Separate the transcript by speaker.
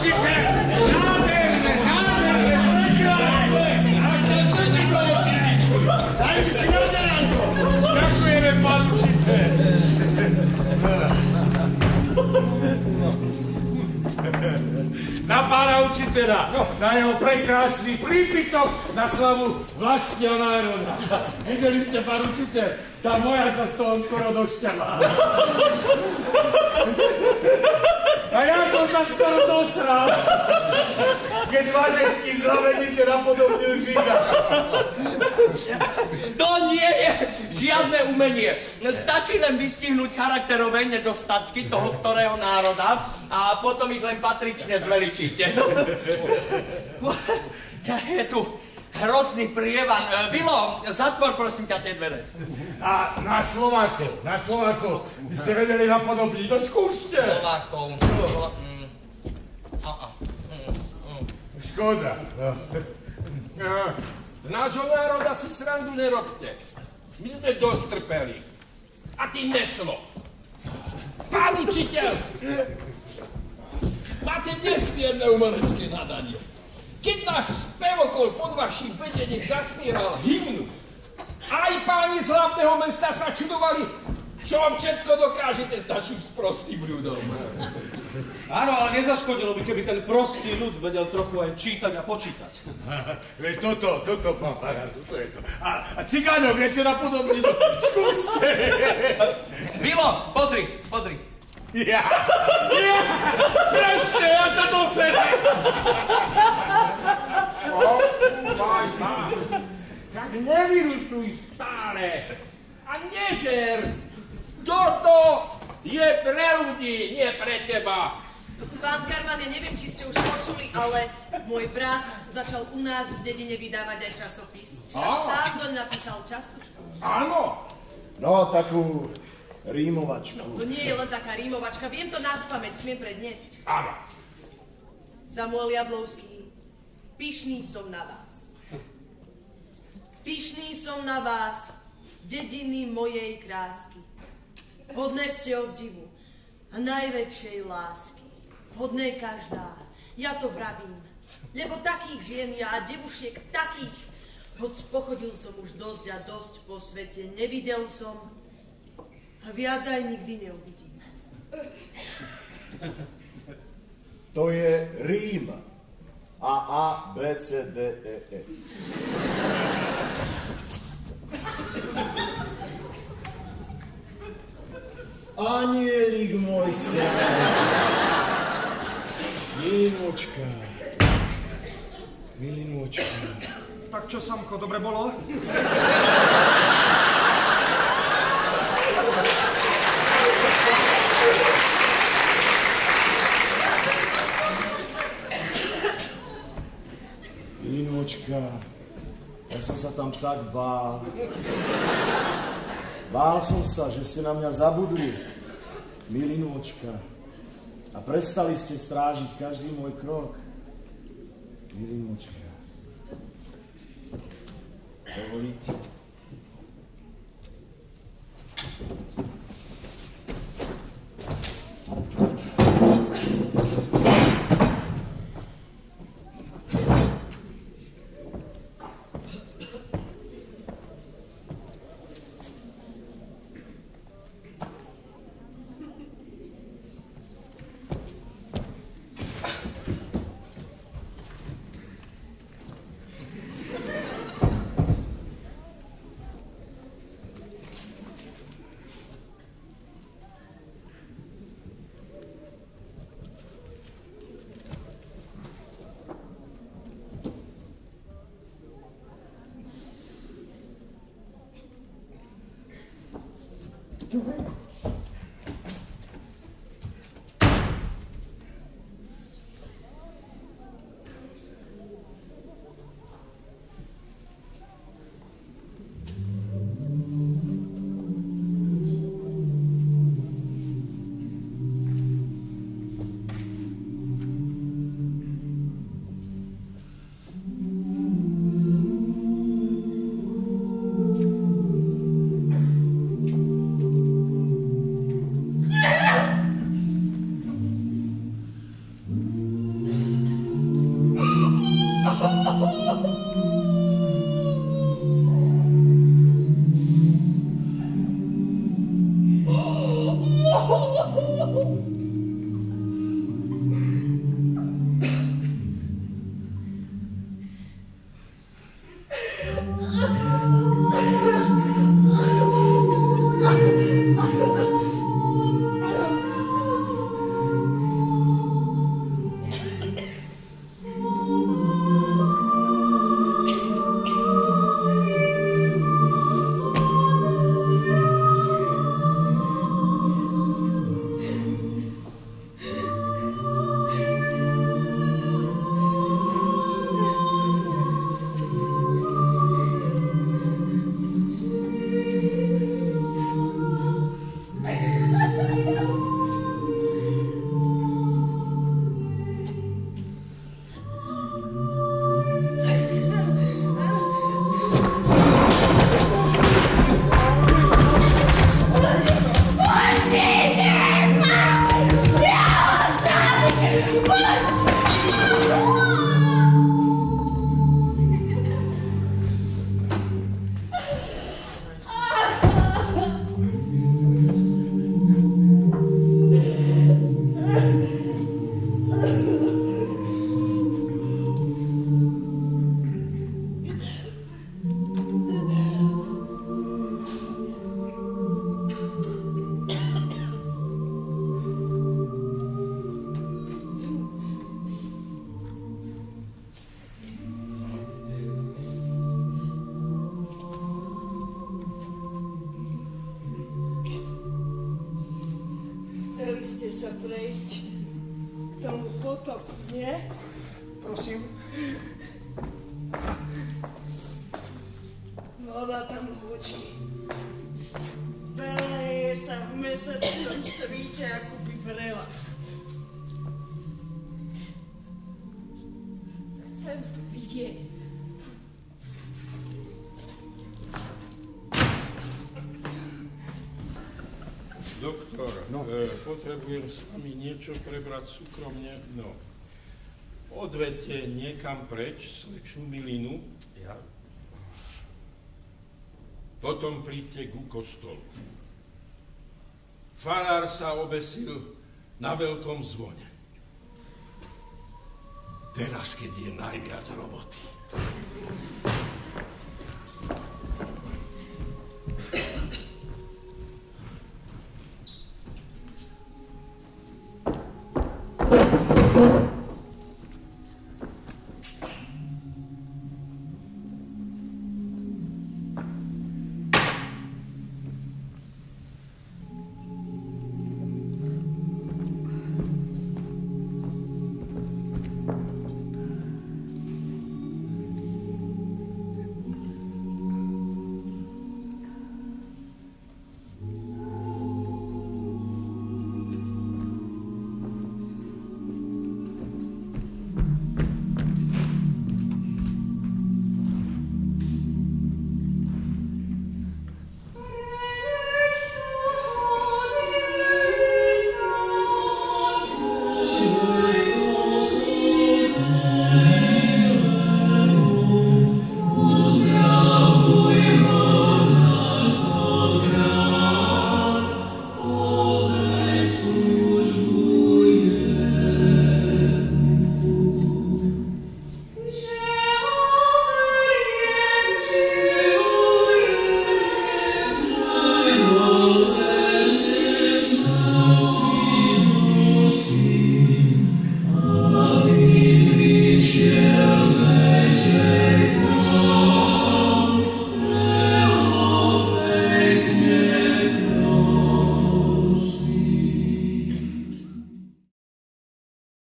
Speaker 1: Určite! Nádherné, nádherné, prekrásne! Až sa sedí do očičičku.
Speaker 2: Dajte si nadánko!
Speaker 1: Ďakujeme, pán učiteľ. Na pána učiteľa, na jeho prekrásny prípitok na slavu vlastného národa. Videli ste, pán učiteľ, tá moja sa z toho skoro došťala. A ja som sa skoro dosral, keď važecký zlaveniče napodobnil Žiga.
Speaker 3: To nie je žiadne umenie. Stačí len vystihnúť charakterové nedostatky toho, ktorého národa a potom ich len patrične zveličíte. Je tu hrozný prievan. Bilo, zatvor prosím ťa tie dvere.
Speaker 1: A na Slovákov, na Slovákov by ste vedeli napodobniť, to skúste.
Speaker 3: Slovákov. Mm. Mm.
Speaker 1: Škoda.
Speaker 4: Á, Z nášho národa si srandu nerobte. My sme dosť trpeli. A ty neslo. Pán učiteľ! Máte nesmierne umelecké nadanie. Keď náš spevokol pod vašim vedením zaspieval hymnu, aj páni z hlavného mesta sa čudovali, čo všetko dokážete s našim sprostým ľudom.
Speaker 5: Áno, ale nezaškodilo by, keby ten prostý ľud vedel trochu aj čítať a počítať.
Speaker 1: Veď toto, toto, pán Farár, toto je to. A, a cigánov viete napodobniť? Skúste.
Speaker 3: Bilo, pozri, pozri.
Speaker 1: Ja, ja, presne, ja sa doserem.
Speaker 4: Počúvaj ma. Však nevyrušuj stále. A nežer. Toto je pre ľudí, nie pre teba.
Speaker 6: Pán Karman, ja neviem, či ste už počuli, ale môj brat začal u nás v dedine vydávať aj časopis. A sám doň napísal častušku.
Speaker 4: Áno.
Speaker 2: No, takú rímovačku.
Speaker 6: To nie je len taká rímovačka, viem to na spameť, smiem predniesť.
Speaker 4: Áno.
Speaker 6: Samuel Jablovský, pyšný som na vás. Pyšný som na vás, dediny mojej krásky. Hodné ste obdivu a najväčšej lásky. Hodné každá, ja to vravím. Lebo takých žien ja a devušiek takých, hoď pochodil som už dosť a dosť po svete, nevidel som a viac aj nikdy neuvidím.
Speaker 2: To je rím. A, A, B, C, D, E, E. Anielik môj. Milinočka. Milinočka.
Speaker 5: Tak čo, Samko, dobre bolo?
Speaker 2: Milinočka. Ja som sa tam tak bál. Bál som sa, že ste na mňa zabudli. Milinočka. A prestali ste strážiť každý môj krok. Milinočka. Dovolíte? do it.
Speaker 7: Oh, Chceli ste sa prejsť k tomu potoku, nie?
Speaker 8: Prosím.
Speaker 7: Voda tam hučí. Beleje sa v mesačnom svíte ako by vrela. Chcem vidieť.
Speaker 4: Doktor, no. e, potrebujem s vami niečo prebrať súkromne. No. Odvete niekam preč slečnú milinu. Ja. Potom príďte ku kostolu. Farár sa obesil na veľkom zvone. Teraz, keď je najviac roboty.